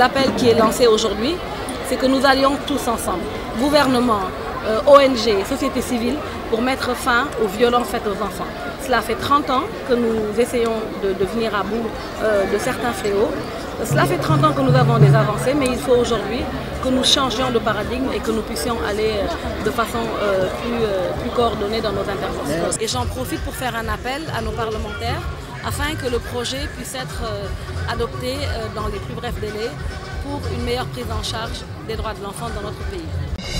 L'appel qui est lancé aujourd'hui, c'est que nous allions tous ensemble, gouvernement, euh, ONG, société civile, pour mettre fin aux violences faites aux enfants. Cela fait 30 ans que nous essayons de, venir à bout euh, de certains fléaux. Cela fait 30 ans que nous avons des avancées, mais il faut aujourd'hui que nous changions de paradigme et que nous puissions aller euh, de façon plus coordonnée dans nos interventions. Et j'en profite pour faire un appel à nos parlementaires afin que le projet puisse être euh, adopté euh, dans les plus brefs délais pour une meilleure prise en charge des droits de l'enfant dans notre pays.